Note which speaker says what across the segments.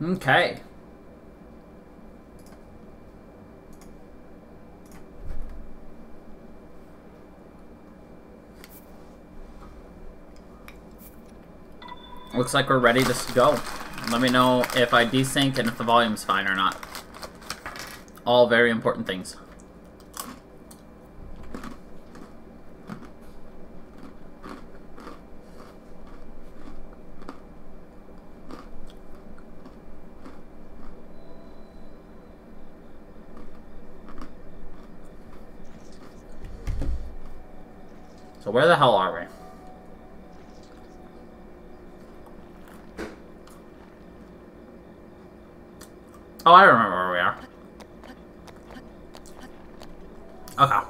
Speaker 1: Okay. Looks like we're ready to go. Let me know if I desync and if the volume's fine or not. All very important things. Where the hell are we? Oh, I remember where we are. Okay.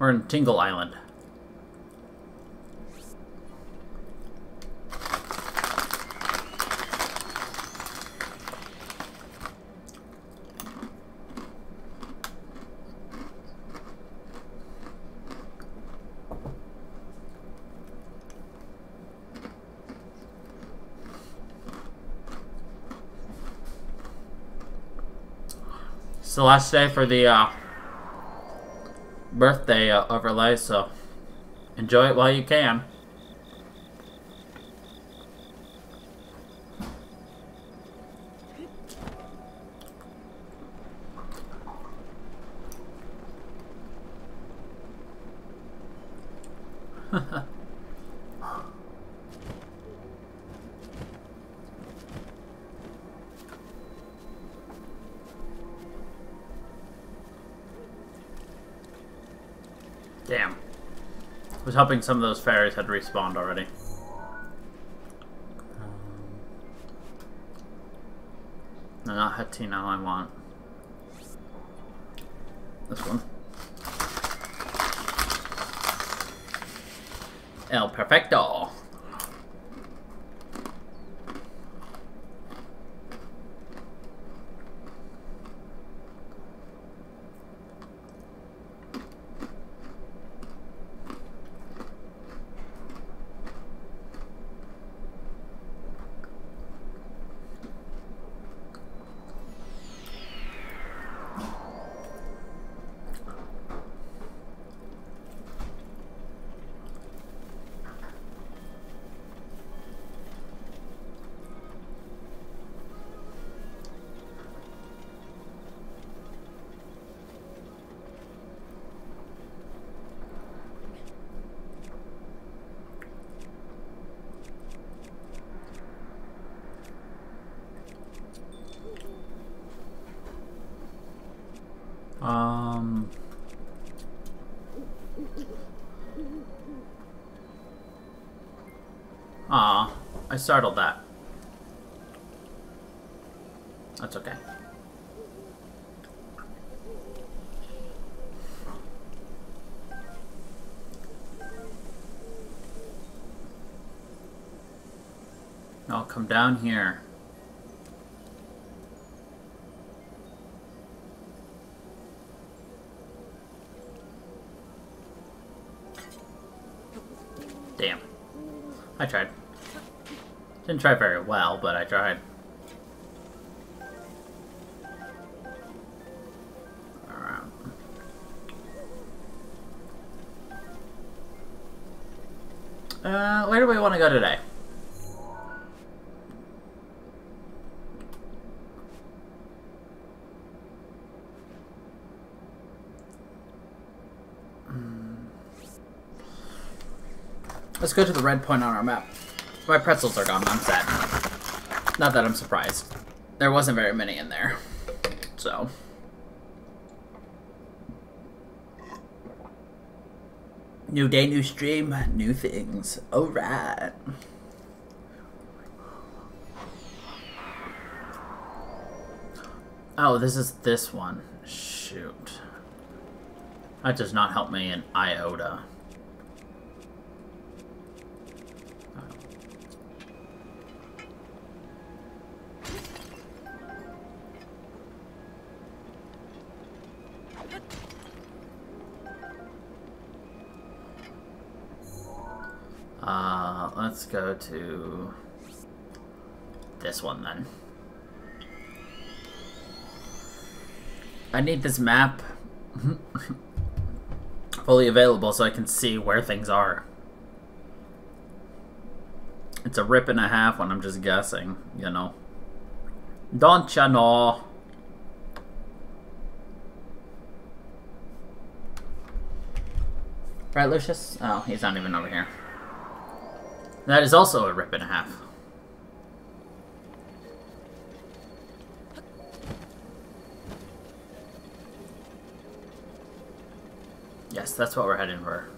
Speaker 1: We're in Tingel Island. It's the last day for the uh, birthday uh, overlay, so enjoy it while you can. Damn. was hoping some of those fairies had respawned already. No, not Hateno I want. This one. El Perfecto. Startled that. That's okay. I'll come down here. Damn. I tried. Didn't try very well, but I tried. Alright. Uh, where do we want to go today? Let's go to the red point on our map. My pretzels are gone. I'm sad. Not that I'm surprised. There wasn't very many in there. So. New day, new stream, new things. Alright. Oh, this is this one. Shoot. That does not help me in iota. Go to this one then. I need this map fully available so I can see where things are. It's a rip and a half when I'm just guessing, you know. Don't ya know? Right, Lucius? Oh, he's not even over here. That is also a rip and a half. Yes, that's what we're heading for.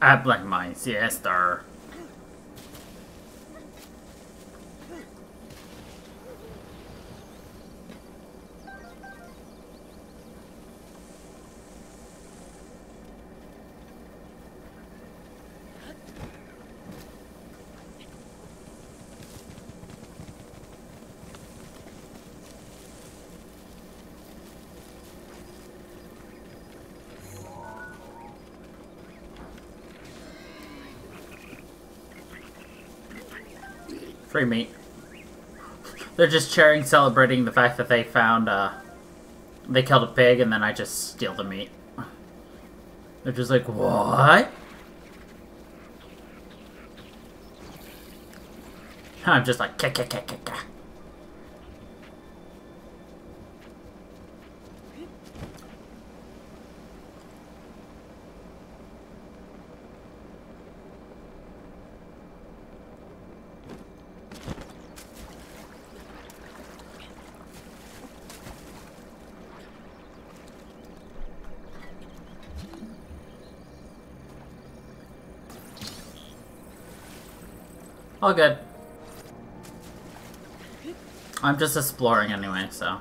Speaker 1: I like my siesta. Free meat. They're just cheering, celebrating the fact that they found, uh, they killed a pig and then I just steal the meat. They're just like, what? I'm just like, ka ka ka ka ka. All good. I'm just exploring anyway, so.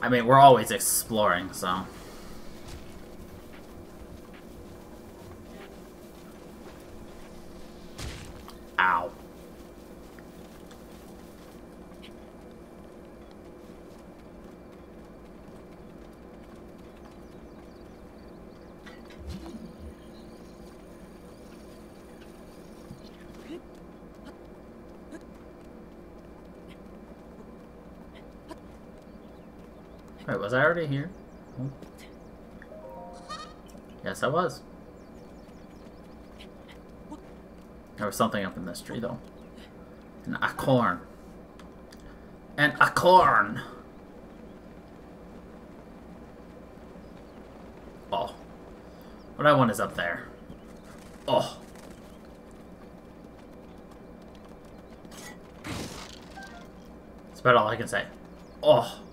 Speaker 1: I mean, we're always exploring, so. Wait, was I already here? Yes, I was. There was something up in this tree, though. An acorn. An acorn! Oh. What I want is up there. Oh. That's about all I can say. Oh.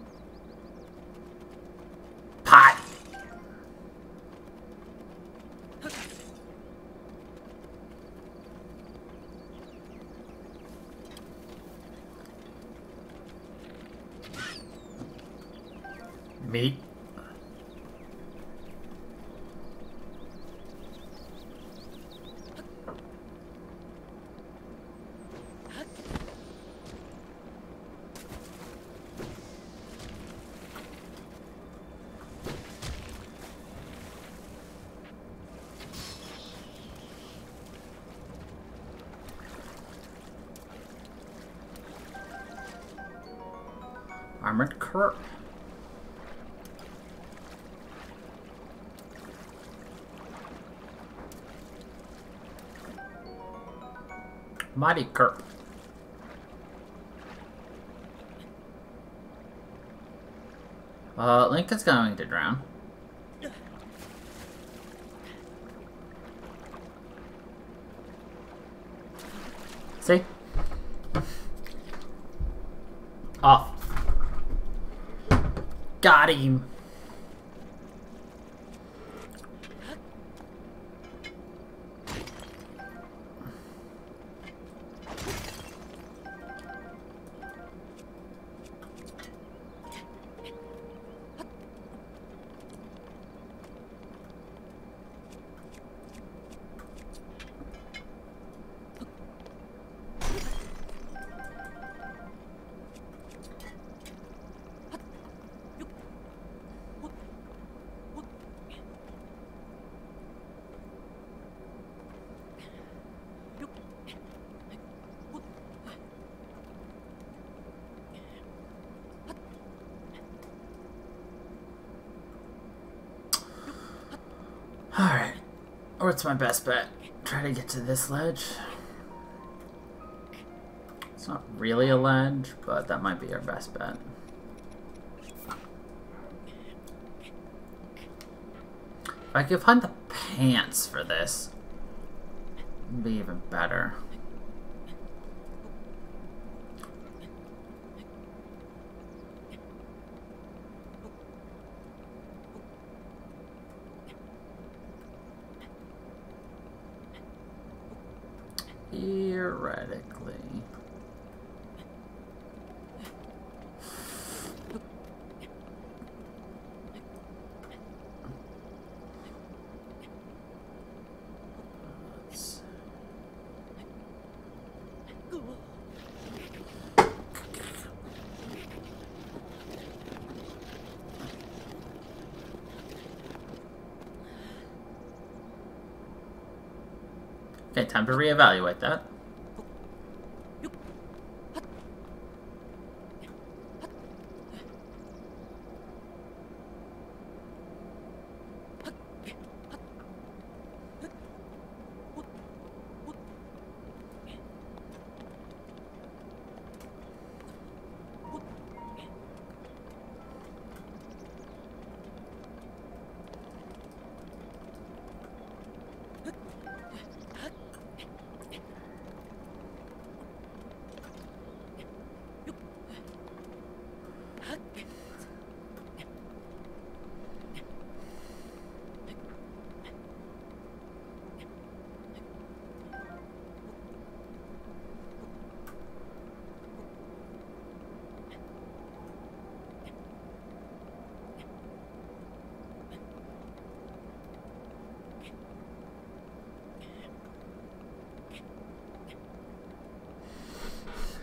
Speaker 1: Mighty Curb. Uh, Link is going to drown. See? Off. Got him. What's my best bet? Try to get to this ledge. It's not really a ledge, but that might be our best bet. If I could find the pants for this, it'd be even better. Theoretically. Let's- Time to reevaluate that.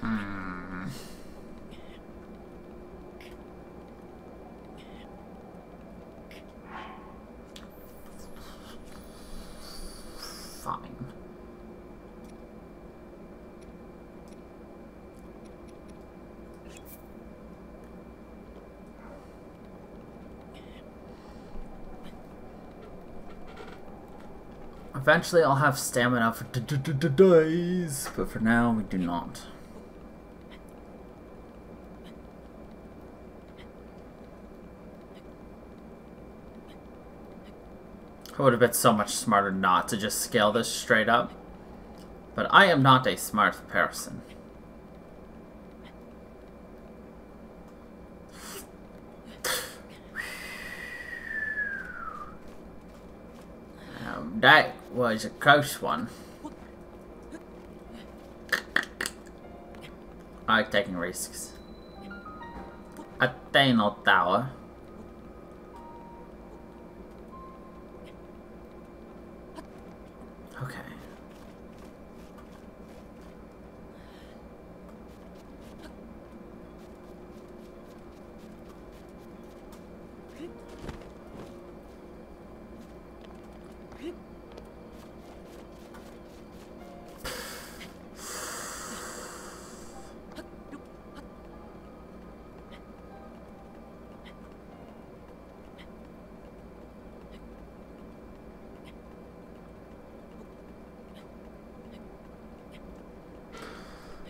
Speaker 1: Hmm. Fine. Eventually, I'll have stamina for d- d- d- days, but for now, we do not. I would have been so much smarter not to just scale this straight up. But I am not a smart person. Um, that was a close one. I like taking risks. Athena Tower.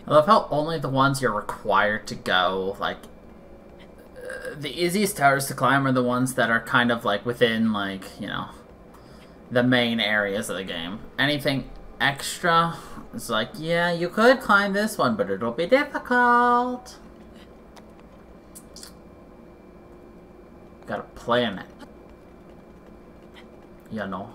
Speaker 1: I love how only the ones you're required to go, like, uh, the easiest towers to climb are the ones that are kind of, like, within, like, you know, the main areas of the game. Anything extra is like, yeah, you could climb this one, but it'll be difficult. Gotta plan it. You know.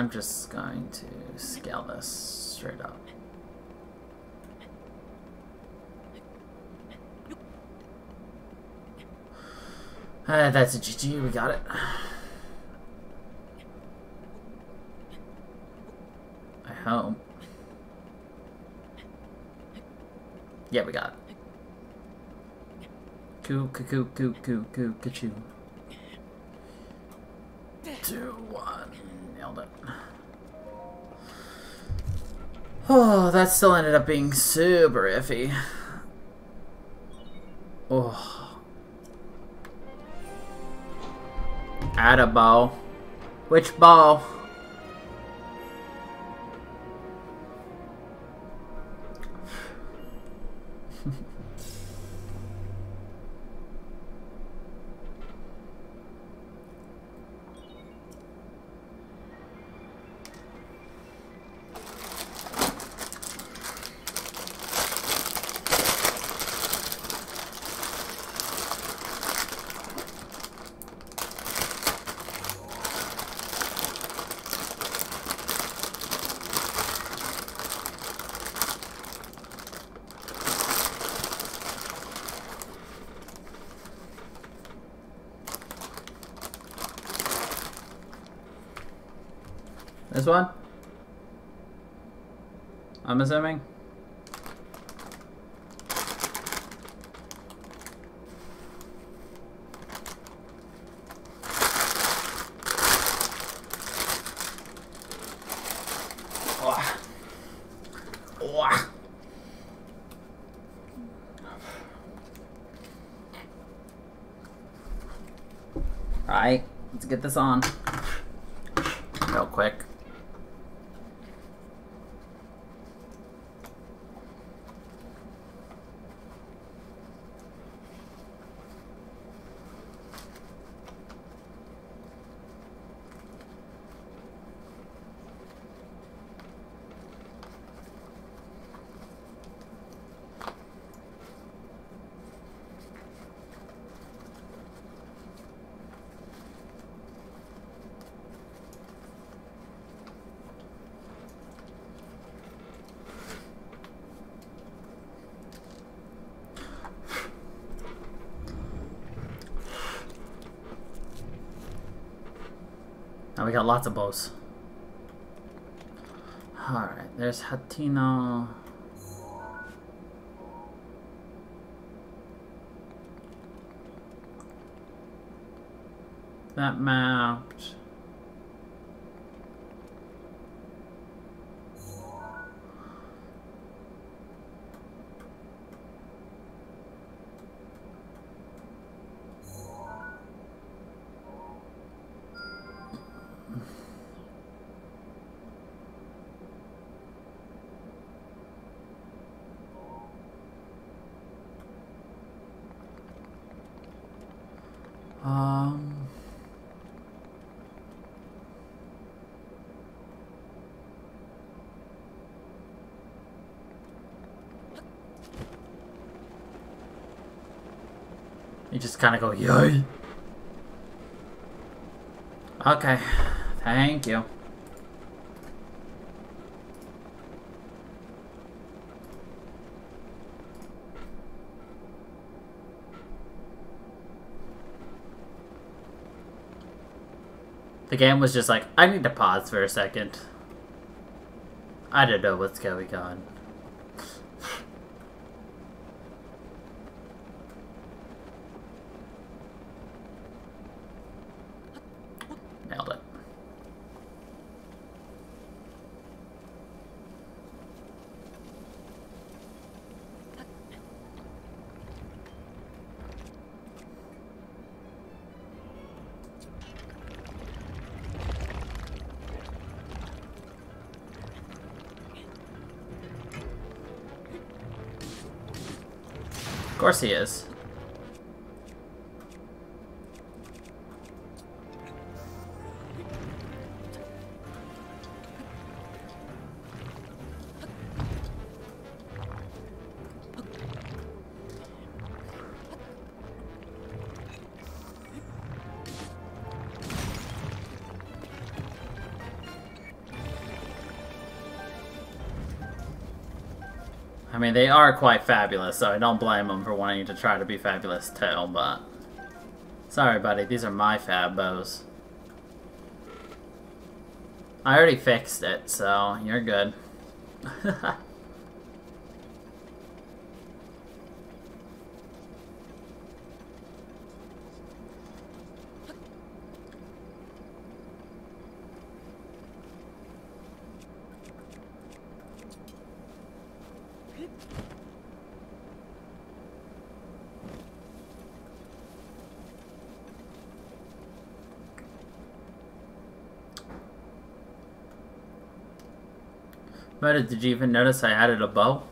Speaker 1: I'm just going to scale this straight up. Uh, that's a GG, we got it. I hope. Yeah, we got it. Coo, coo, coo, coo, coo, coo, coo, Oh, that still ended up being super iffy. Oh. Add a ball. Which bow? This one? I'm assuming. Alright, let's get this on. Real quick. We got lots of bows. Alright, there's Hateno. That mapped. You just kind of go, yay. Okay, thank you. The game was just like, I need to pause for a second. I don't know what's going on. He is. Mean, they are quite fabulous, so I don't blame them for wanting to try to be fabulous too, but... Sorry, buddy, these are my fab bows. I already fixed it, so you're good. But did you even notice I added a bow?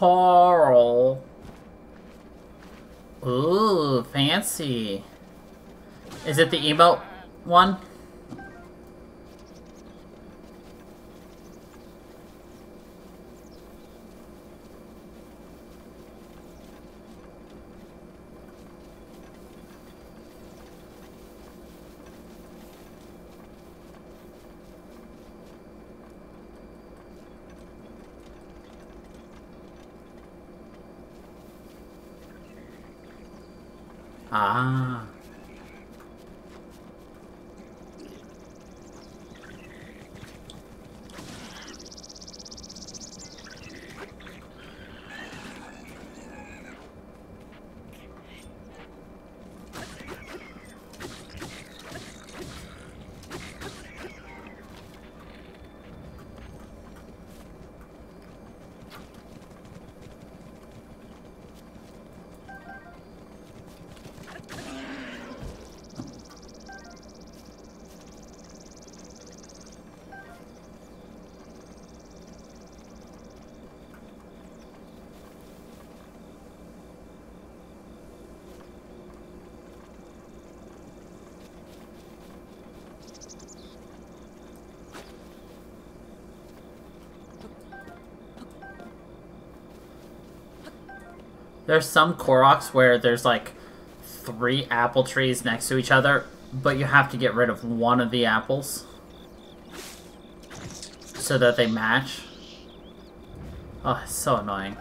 Speaker 1: Coral. Ooh, fancy. Is it the emote one? There's some Koroks where there's like three apple trees next to each other, but you have to get rid of one of the apples so that they match. Oh, it's so annoying.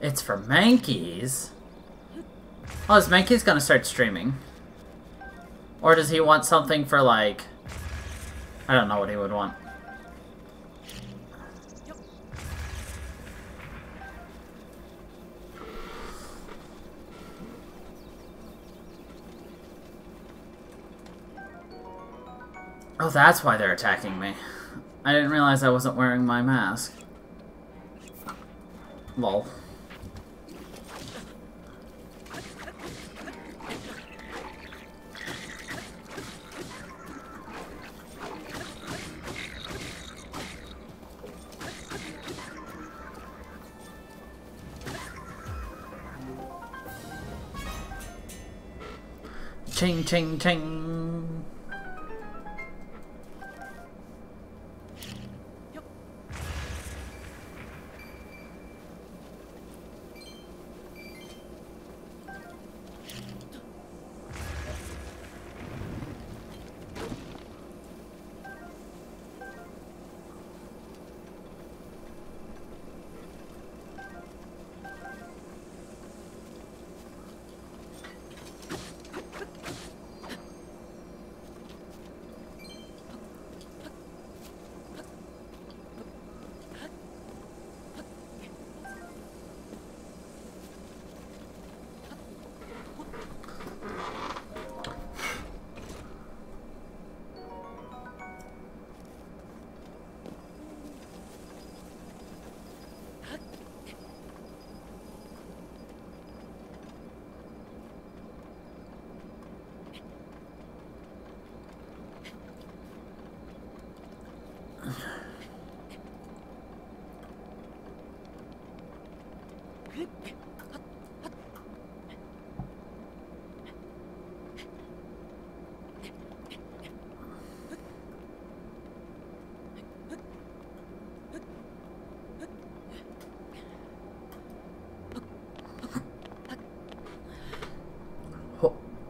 Speaker 1: It's for Mankeys? Oh, is Mankey's gonna start streaming? Or does he want something for, like... I don't know what he would want. Oh, that's why they're attacking me. I didn't realize I wasn't wearing my mask. Lol. Ching, ching, ching.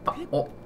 Speaker 1: た。お。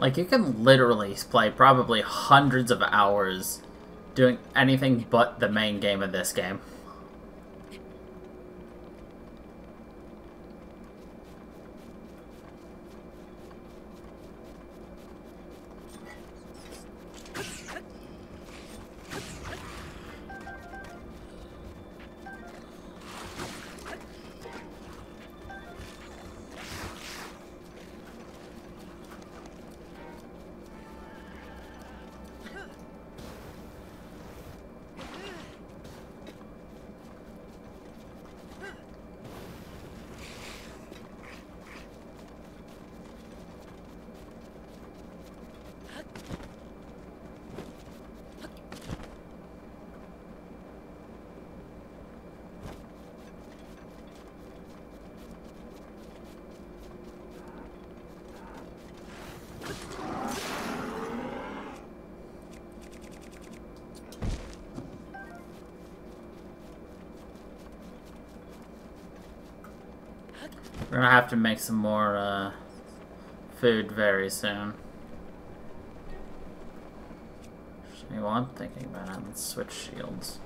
Speaker 1: Like, you can literally play probably hundreds of hours doing anything but the main game of this game. We're gonna have to make some more uh, food very soon. Actually, while I'm thinking about it, let's switch shields.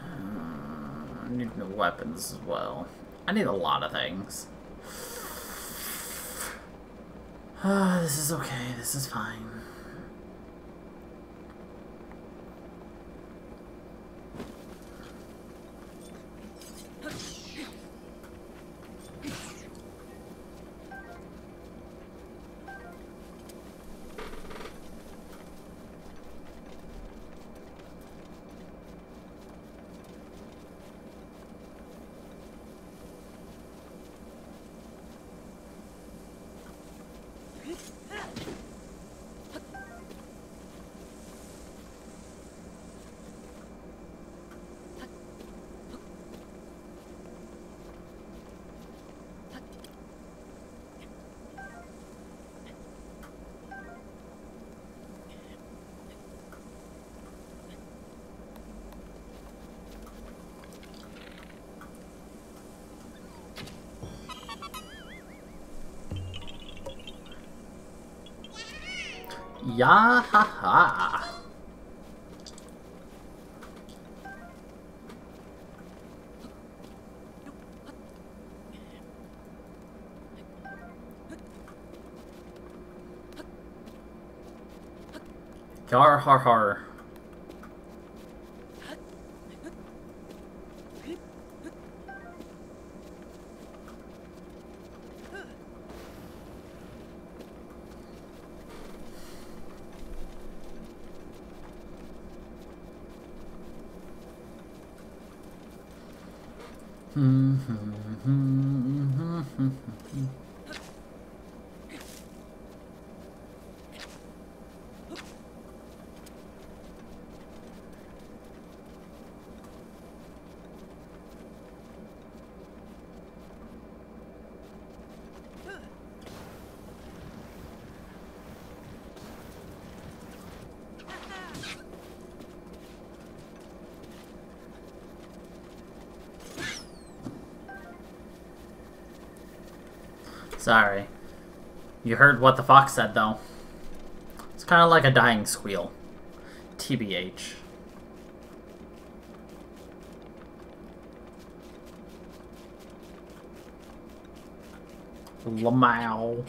Speaker 1: Uh, I need new weapons as well. I need a lot of things. Uh, this is okay, this is fine. Yeah ha ha. Har har har. 嗯。Sorry. You heard what the fox said, though. It's kind of like a dying squeal. TBH. Lamau.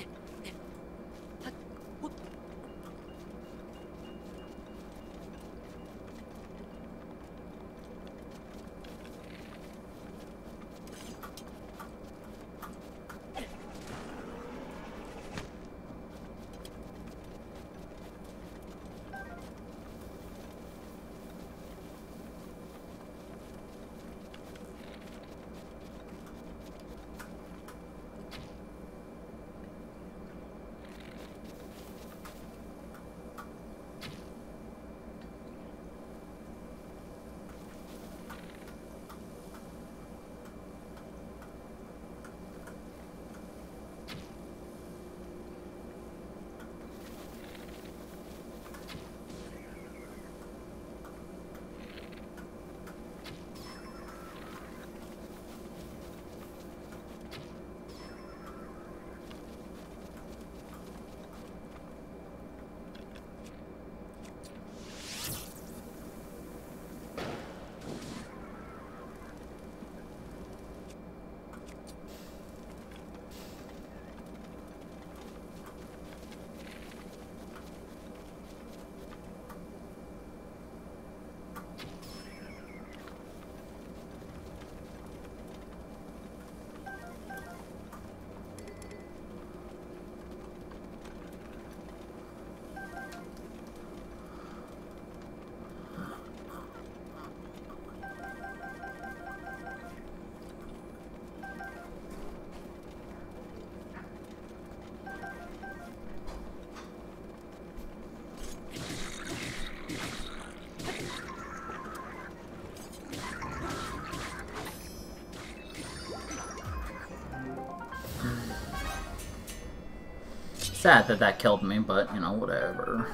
Speaker 1: Sad that that killed me, but, you know, whatever.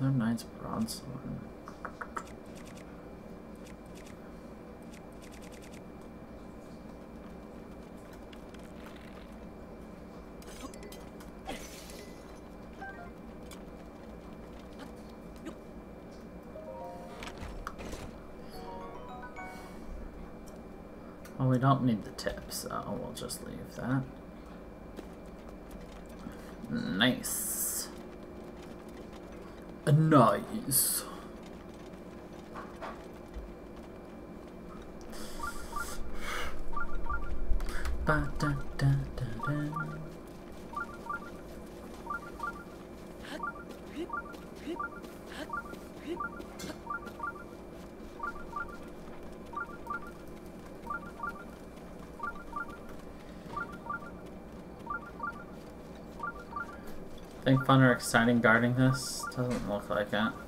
Speaker 1: Another Knight's Broadsword. Don't need the tip, so we'll just leave that. Nice. Nice. Ba da Exciting guarding this? Doesn't look like it.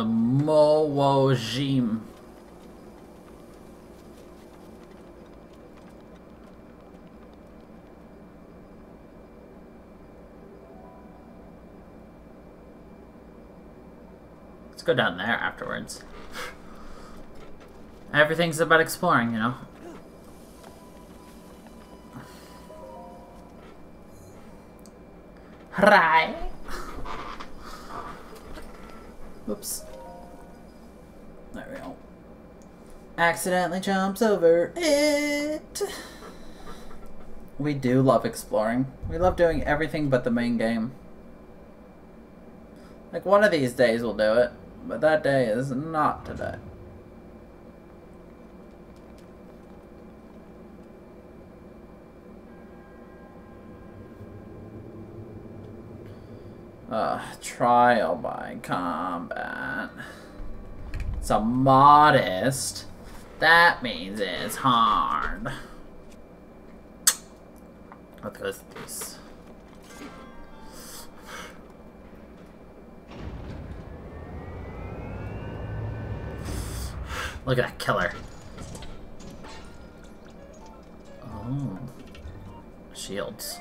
Speaker 1: The Mowojim. Let's go down there afterwards. Everything's about exploring, you know? Right. Oops. Accidentally jumps over it. We do love exploring. We love doing everything but the main game. Like one of these days we'll do it, but that day is not today. Uh, trial by combat. It's a modest. That means it's hard. Let's this. Look at that killer. Oh. Shields.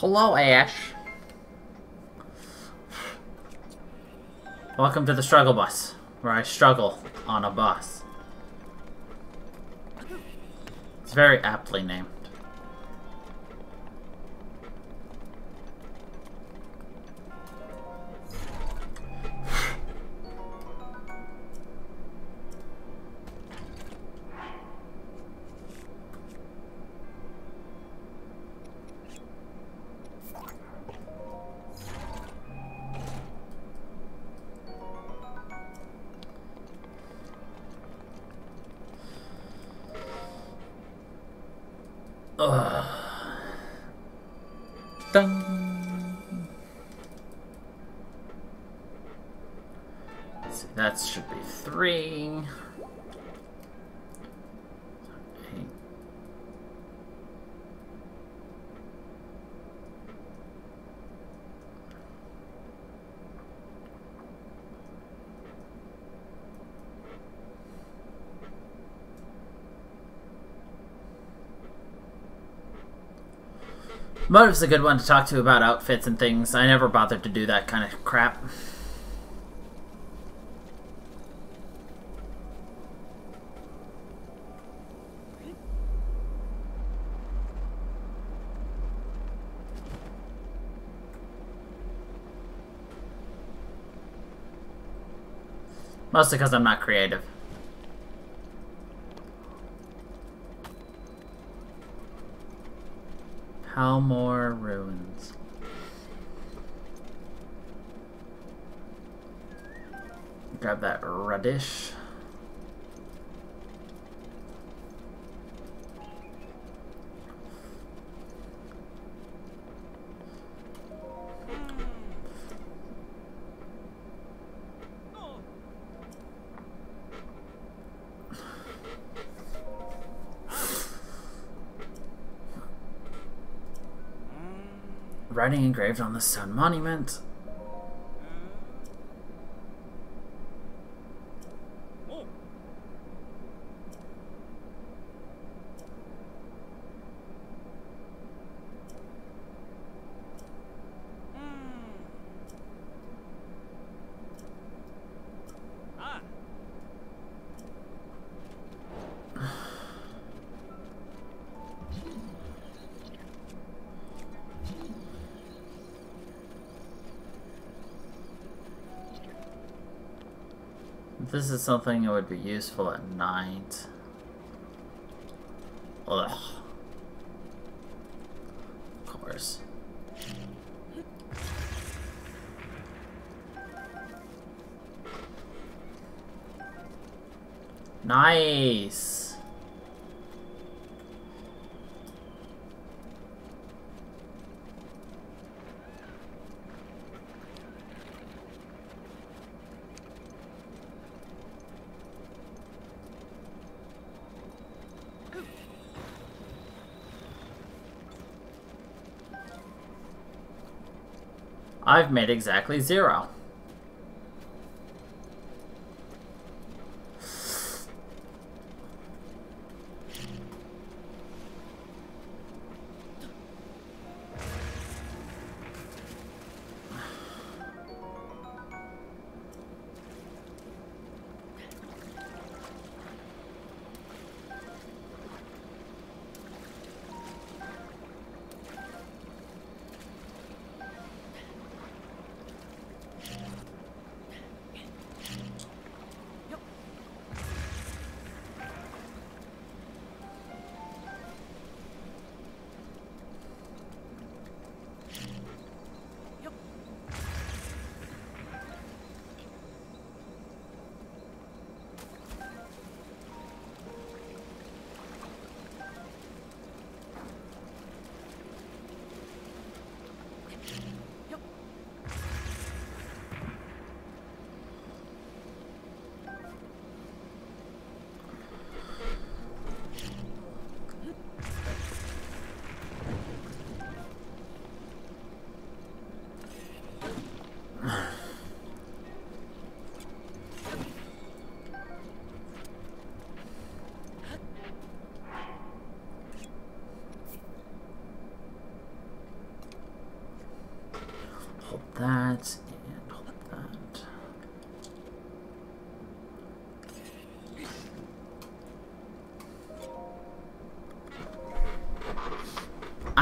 Speaker 1: Hello, Ash. Welcome to the struggle bus, where I struggle on a bus. It's very aptly named. Ugh. Dun. So that should be three. Motive's a good one to talk to about outfits and things. I never bothered to do that kind of crap. Mostly because I'm not creative. Halmore Ruins. Grab that radish. Writing engraved on the stone monument. Is something that would be useful at night. Ugh. Of course. Nice! I've made exactly zero.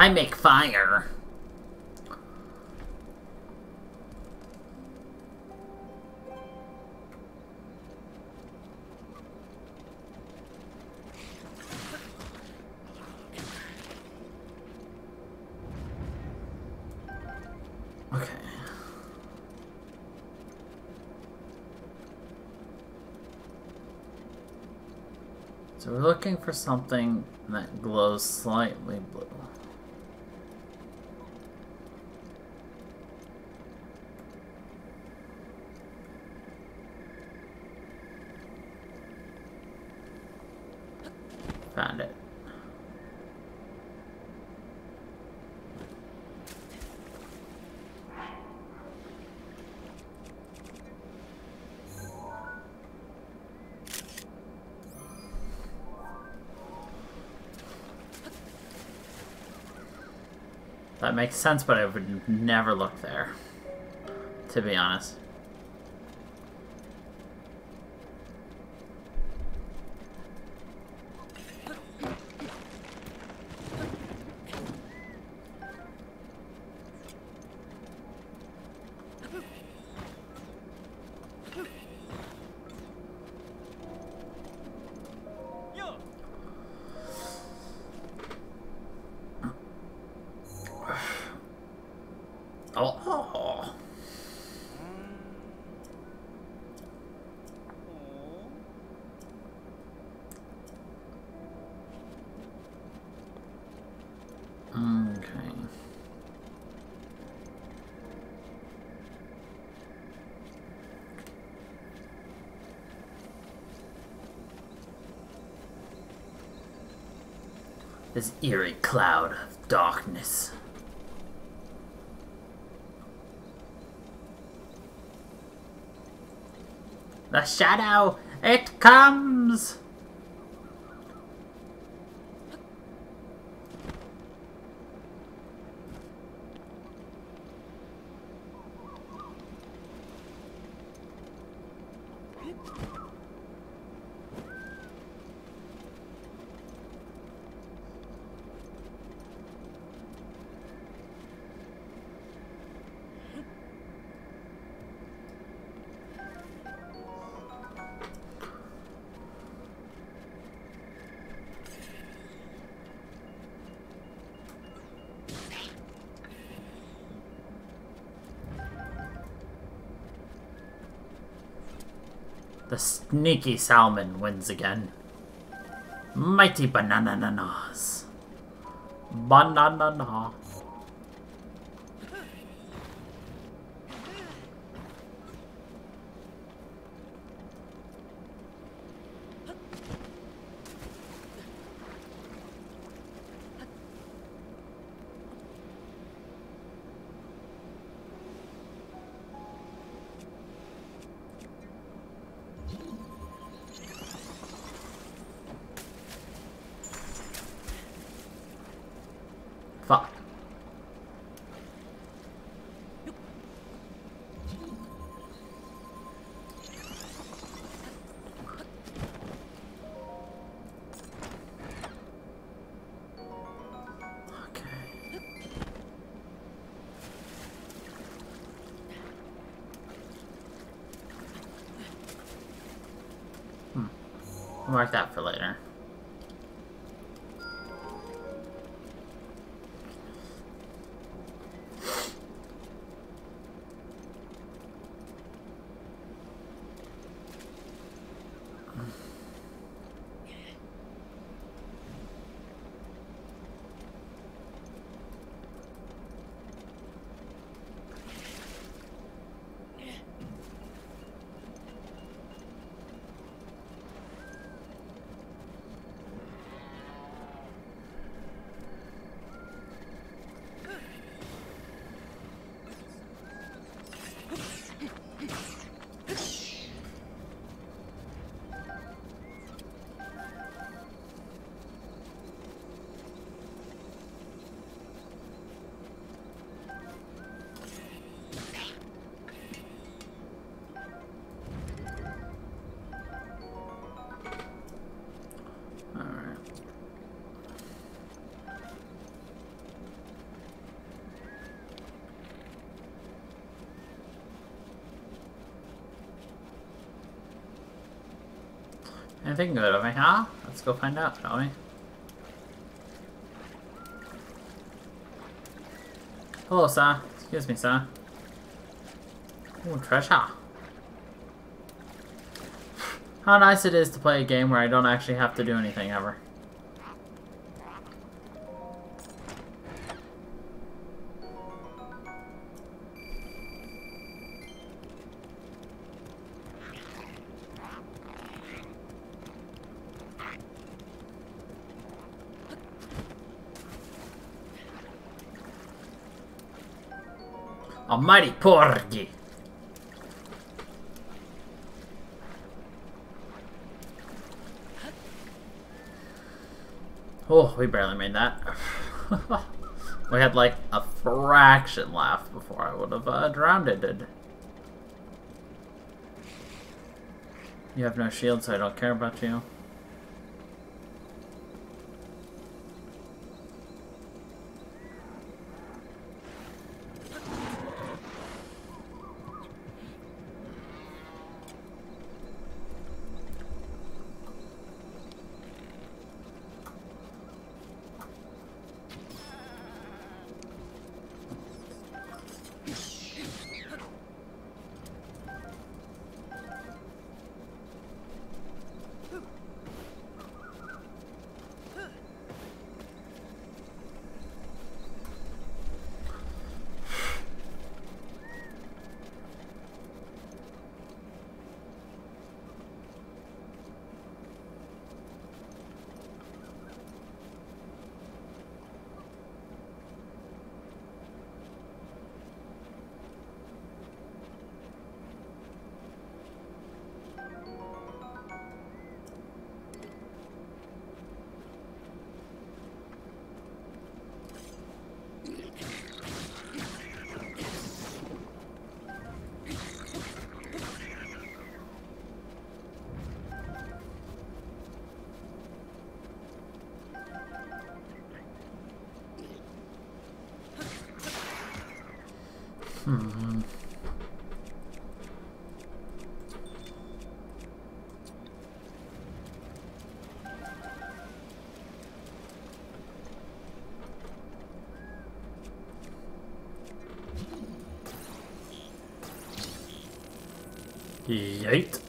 Speaker 1: I make fire. Okay. So we're looking for something that glows slightly blue. Makes sense, but I would never look there. To be honest. Oh. Okay. This eerie cloud of darkness. The shadow! It comes! The sneaky salmon wins again. Mighty banana nanas. Banana We'll mark that for later. Anything good over here? Let's go find out, shall we? Hello, sir. Excuse me, sir. Ooh, treasure. How nice it is to play a game where I don't actually have to do anything ever. Almighty Porgy! Oh, we barely made that. we had like a fraction left before I would have uh, drowned it. You have no shield, so I don't care about you. Hmm. Yeet.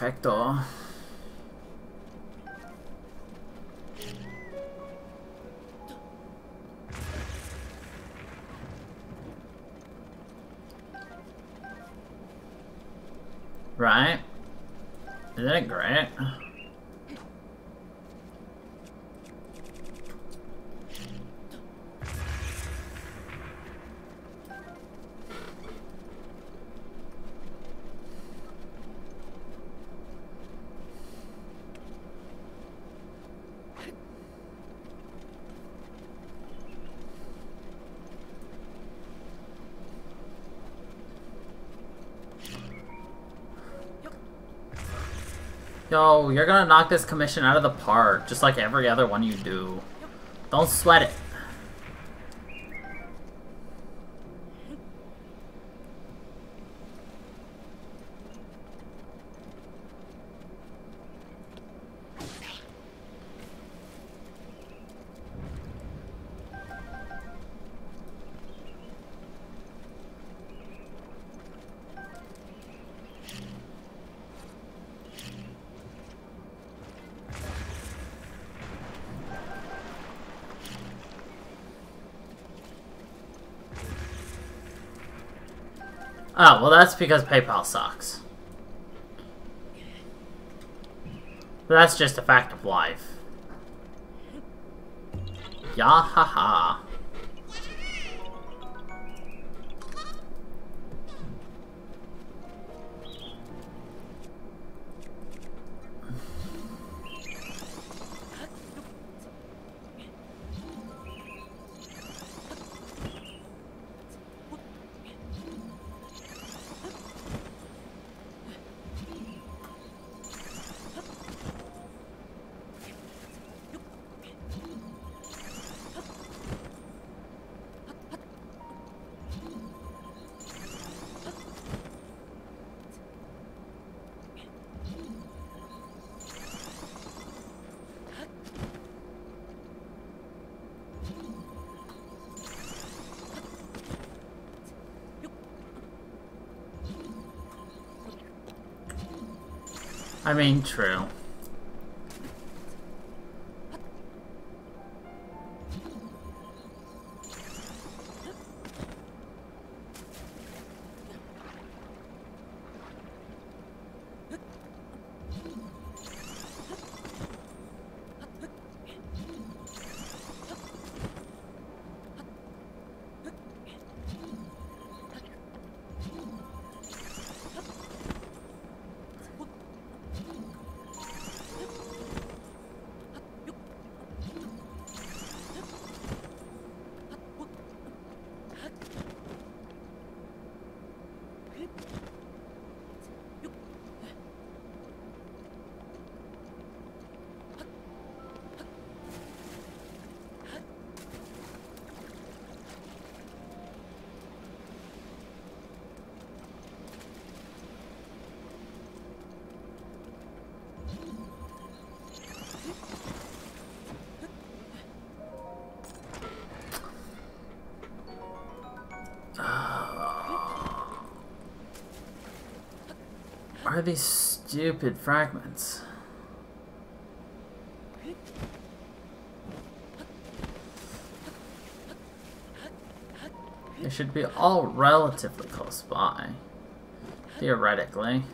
Speaker 1: Perfecto. Right? Isn't it great? Yo, you're gonna knock this commission out of the park, just like every other one you do. Don't sweat it. Oh, well that's because PayPal sucks. But that's just a fact of life. Yeah, I mean, true. Are these stupid fragments? They should be all relatively close by. Theoretically.